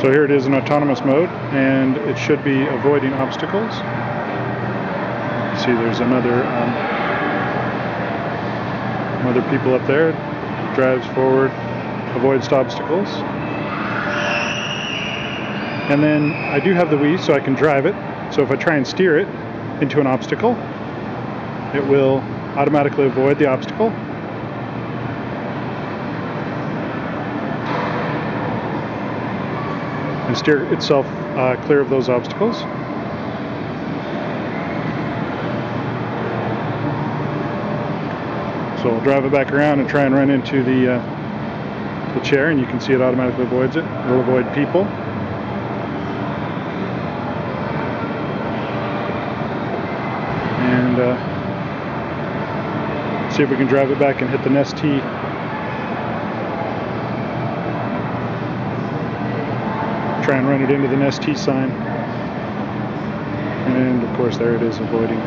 So here it is in autonomous mode and it should be avoiding obstacles. See there's another um, other people up there. Drives forward, avoids obstacles. And then I do have the Wii so I can drive it. So if I try and steer it into an obstacle, it will automatically avoid the obstacle. And steer itself uh, clear of those obstacles. So I'll drive it back around and try and run into the, uh, the chair and you can see it automatically avoids it. It'll avoid people. And uh, see if we can drive it back and hit the Nest T. Try and run it into the Nest T sign. And of course there it is avoiding